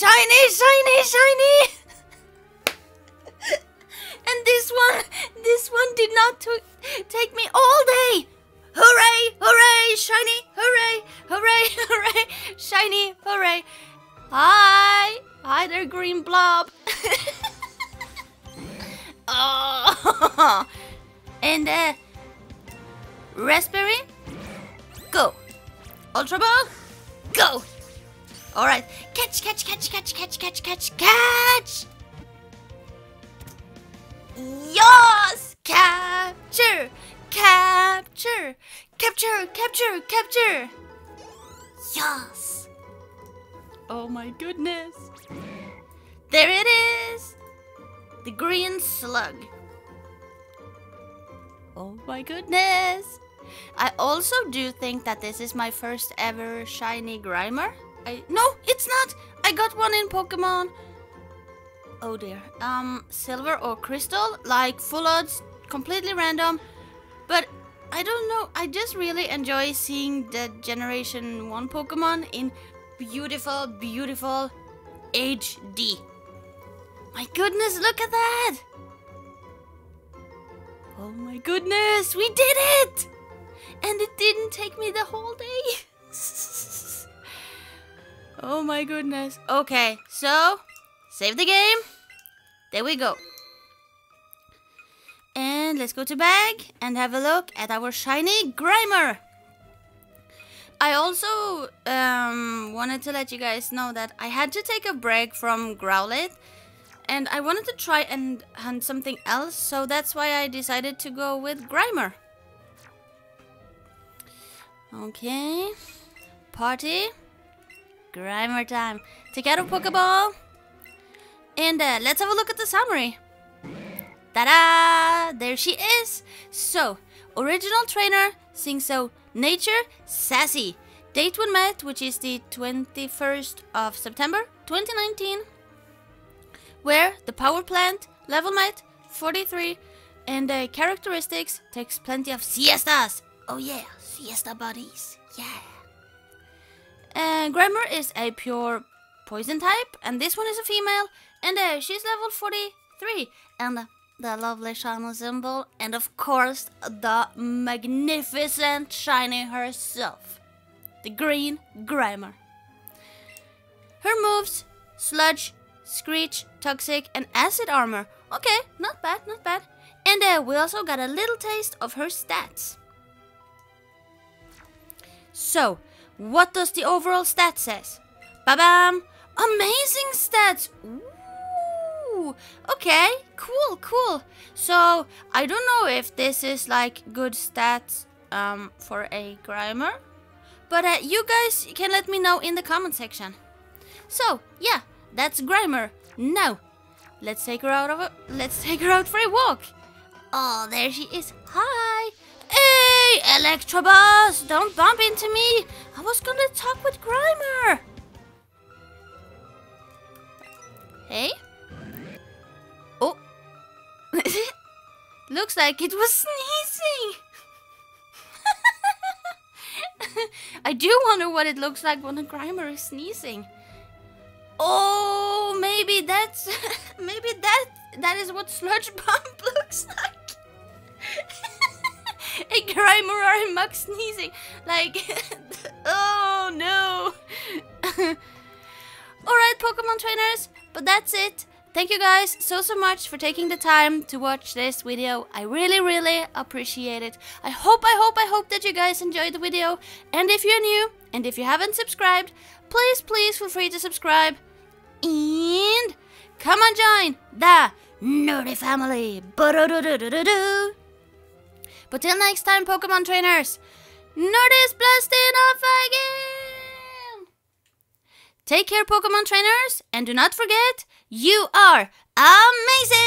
shiny, shiny, shiny. and this one, this one did not take me all day. Hooray, hooray, shiny, hooray, hooray, hooray, shiny, hooray. Hi, hi there, green blob. oh, and uh, Razz Berry, go. Ultra ball, go. All right, catch, catch, catch, catch, catch, catch, catch, catch. Yes! Capture! Capture! Capture! Capture! Capture! Yes! Oh my goodness! There it is! The green slug. Oh my goodness! I also do think that this is my first ever shiny Grimer. I no, it's not. I got one in Pokemon oh dear, um, silver or crystal, like full odds, completely random. But I don't know, I just really enjoy seeing the Generation 1 Pokemon in beautiful, beautiful HD. My goodness, look at that! Oh my goodness, we did it! And it didn't take me the whole day. oh my goodness. Okay, so Save the game. There we go. And let's go to bag and have a look at our shiny Grimer. I also um, wanted to let you guys know that I had to take a break from Growlithe and I wanted to try and hunt something else, so that's why I decided to go with Grimer. Okay, party, Grimer time. Take out a Pokeball. And uh, let's have a look at the summary. Ta-da! There she is. So, original trainer, sing so nature, sassy. Date when met, which is the 21st of September 2019. Where the power plant, level met, 43. And uh, characteristics, takes plenty of siestas. Oh yeah, siesta buddies. Yeah. Uh, Grimer is a pure poison type, and this one is a female. And uh, she's level 43. And the lovely shiny symbol. And of course, the magnificent shiny herself. The green Grimer. Her moves, Sludge, Screech, Toxic, and Acid Armor. Okay, not bad, not bad. And uh, we also got a little taste of her stats. So, what does the overall stat says? Ba-bam! Amazing stats! Ooh okay, cool, cool. So, I don't know if this is like good stats um, for a Grimer, but uh, you guys can let me know in the comment section. So, yeah, that's Grimer. Now, let's take her out of a, let's take her out for a walk. Oh, there she is. Hi. Hey, Electabuzz, don't bump into me. I was gonna talk with Grimer. Hey? Oh! Looks like it was sneezing. I do wonder what it looks like when a Grimer is sneezing. Oh, maybe that's maybe that that is what sludge pump a Grimer or a Muk sneezing. Like oh no. Alright Pokemon trainers, but that's it. Thank you guys so so much for taking the time to watch this video. I really really appreciate it. I hope I hope I hope that you guys enjoyed the video. And if you're new and if you haven't subscribed, please please feel free to subscribe. And come on join the Nerdy family. But till next time Pokemon trainers, Nerd is blasting off again. Take care Pokemon trainers and do not forget you are amazing!